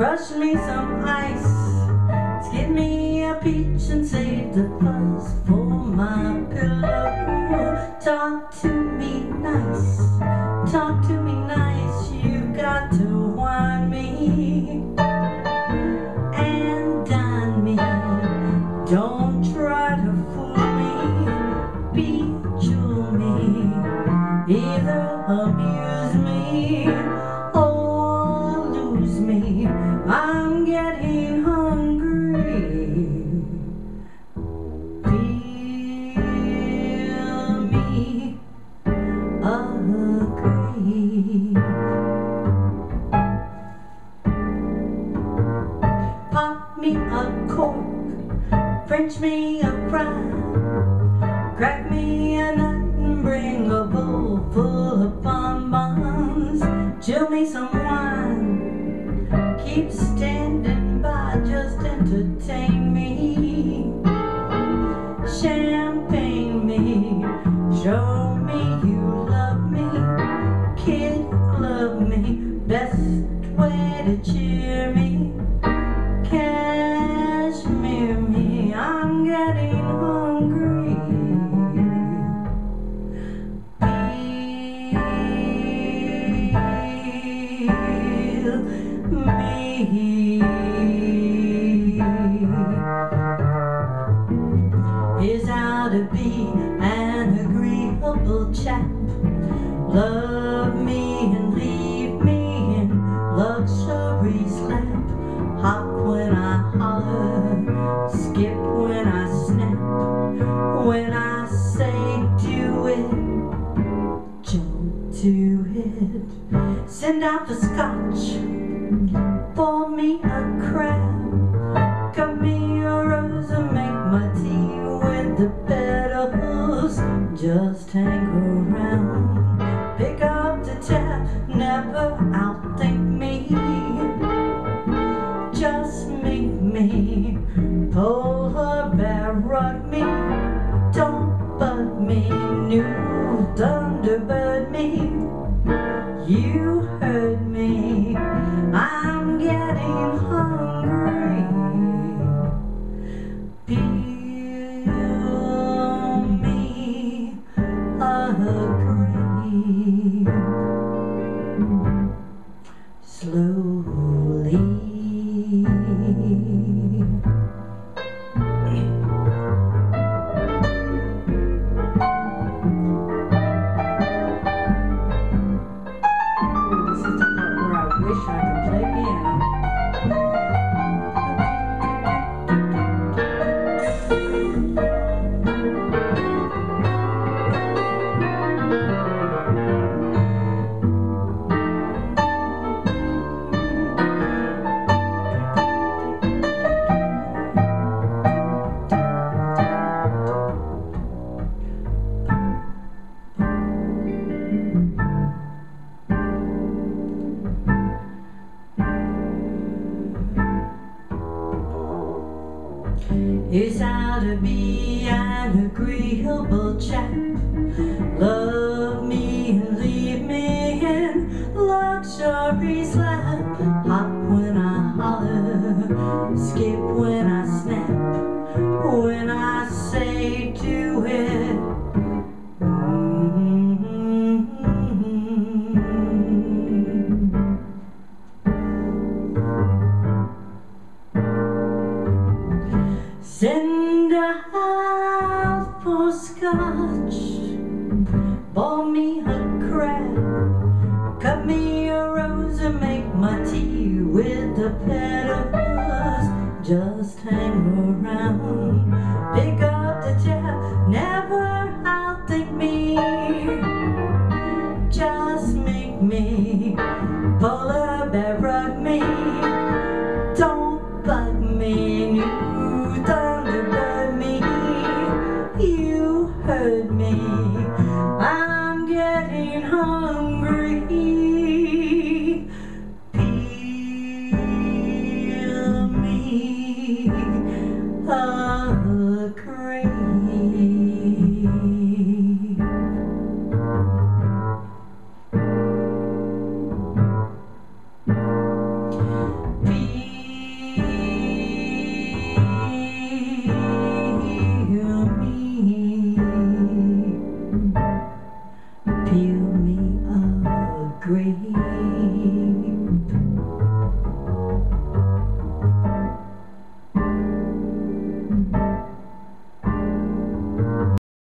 Crush me some ice, skip me a peach and save the fuzz for my pillow. Talk to me nice, talk to a crack me a nut and bring a bowl full of bonbons, chill me some wine, keep standing by, just entertain me, champagne me, show me you love me, kid Send out the scotch, pour me a crab. Cut me a rose and make my tea with the petals. Just hang around, pick up the tab, never outthink me. Just make me pull her bear, rug me, don't bug me, new thunderbird me. You Slowly. To be an agreeable chap. Love me and leave me in luxury slap. Hop when I holler, skip when I snap. When I say do it. Mm-hmm. Send out for scotch, me a crab, cut me a rose and make my tea with the petals. hungry. here.